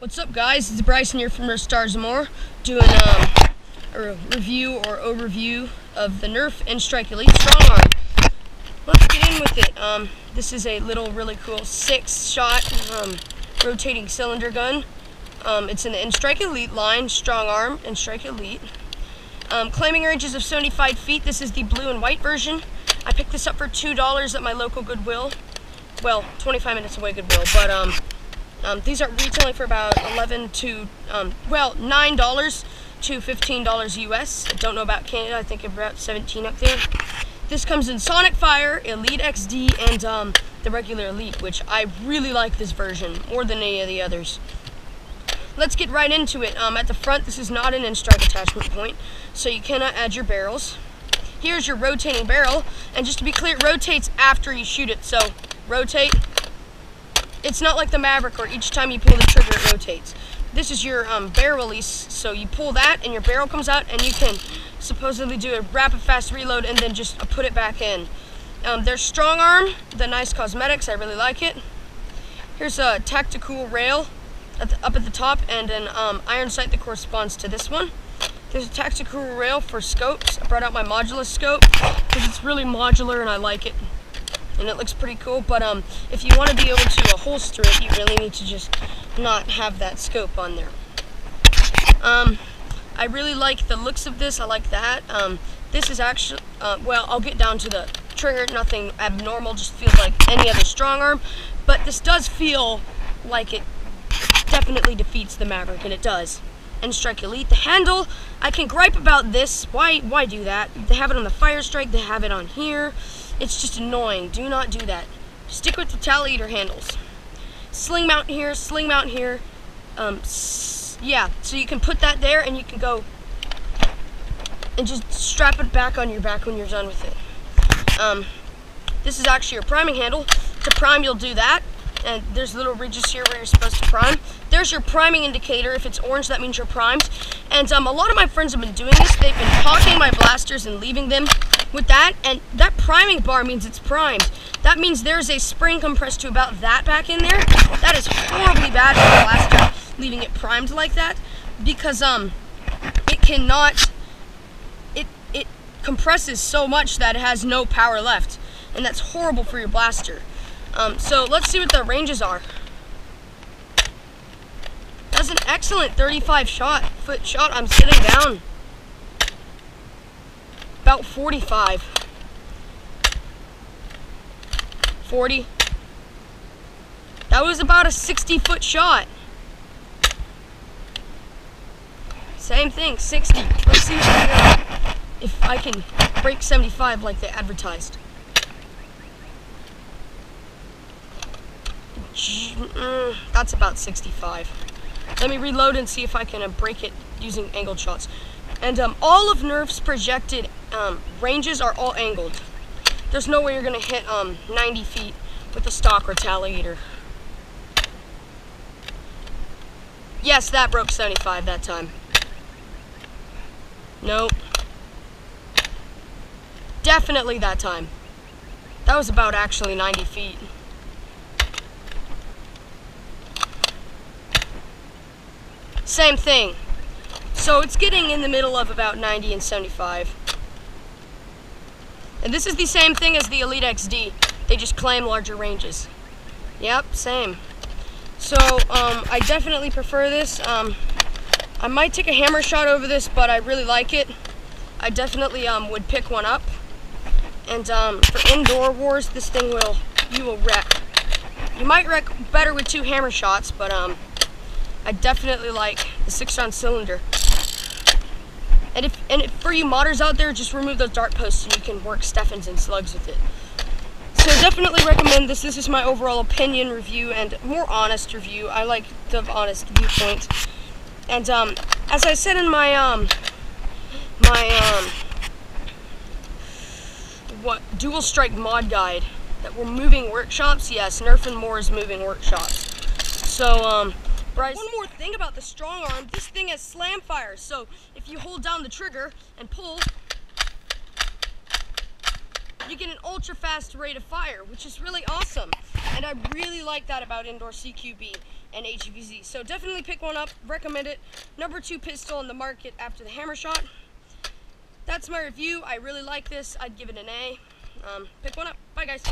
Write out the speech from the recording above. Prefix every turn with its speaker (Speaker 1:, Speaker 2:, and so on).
Speaker 1: What's up, guys? It's Bryson here from Nerf Stars More, doing um, a review or overview of the Nerf N-Strike Elite Strong Arm. Let's get in with it. Um, this is a little really cool six-shot um, rotating cylinder gun. Um, it's in the N-Strike Elite line, Strong Arm N-Strike Elite. Um, claiming ranges of 75 feet. This is the blue and white version. I picked this up for $2 at my local Goodwill. Well, 25 minutes away Goodwill, but um, these are retailing for about 11 to, um, well, $9 to $15 US. I don't know about Canada. I think about 17 up there. This comes in Sonic Fire, Elite XD, and um, the regular Elite, which I really like this version more than any of the others. Let's get right into it. Um, at the front, this is not an N-Strike attachment point, so you cannot add your barrels. Here's your rotating barrel, and just to be clear, it rotates after you shoot it. So rotate, it's not like the Maverick where each time you pull the trigger it rotates. This is your um, barrel release, so you pull that and your barrel comes out and you can supposedly do a rapid fast reload and then just put it back in. Um, there's Strong Arm, the nice cosmetics, I really like it. Here's a tactical rail at the, up at the top and an um, iron sight that corresponds to this one. There's a tactical rail for scopes. I brought out my modular scope because it's really modular and I like it and it looks pretty cool. But um, if you want to be able to holster it, you really need to just not have that scope on there. Um, I really like the looks of this. I like that. Um, this is actually, uh, well, I'll get down to the trigger. Nothing abnormal. Just feels like any other strong arm. But this does feel like it definitely defeats the Maverick, and it does. N-Strike Elite. The handle, I can gripe about this. Why, why do that? They have it on the Fire Strike. They have it on here. It's just annoying. Do not do that. Stick with the Retaliator handles. Sling mount here, sling mount here. Um, yeah, so you can put that there and you can go and just strap it back on your back when you're done with it. Um, this is actually your priming handle. To prime, you'll do that. And there's little ridges here where you're supposed to prime. There's your priming indicator. If it's orange, that means you're primed. And um, a lot of my friends have been doing this. They've been cocking my blasters and leaving them with that, and that priming bar means it's primed. That means there's a spring compressed to about that back in there. That is horribly bad for the blaster, leaving it primed like that, because um, it cannot, it, it compresses so much that it has no power left, and that's horrible for your blaster. Um, so let's see what the ranges are. That's an excellent 35 shot, foot shot. I'm sitting down about 45. 40. That was about a 60 foot shot. Same thing, 60. Let's see if I can break 75 like they advertised. That's about 65. Let me reload and see if I can break it using angled shots. And um, all of Nerf's projected um, ranges are all angled. There's no way you're gonna hit um, 90 feet with a stock retaliator. Yes, that broke 75 that time. Nope. Definitely that time. That was about actually 90 feet. Same thing. So it's getting in the middle of about 90 and 75. And this is the same thing as the Elite XD. They just claim larger ranges. Yep, same. So um, I definitely prefer this. Um, I might take a hammer shot over this, but I really like it. I definitely um, would pick one up. And um, for indoor wars, this thing will, you will wreck. You might wreck better with two hammer shots, but um, I definitely like the six round cylinder. And if and if, for you modders out there, just remove those dart posts and you can work Stefans and slugs with it. So definitely recommend this. This is my overall opinion review and more honest review. I like the honest viewpoint. And um, as I said in my um my um what dual strike mod guide that we're moving workshops. Yes, Nerf and More is moving workshops. So um One more thing about the strong arm, this thing has slam fire, so if you hold down the trigger and pull, you get an ultra fast rate of fire, which is really awesome. And I really like that about indoor CQB and HVZ. So definitely pick one up, recommend it. Number two pistol in the market after the hammer shot. That's my review. I really like this. I'd give it an A. Um, pick one up. Bye guys.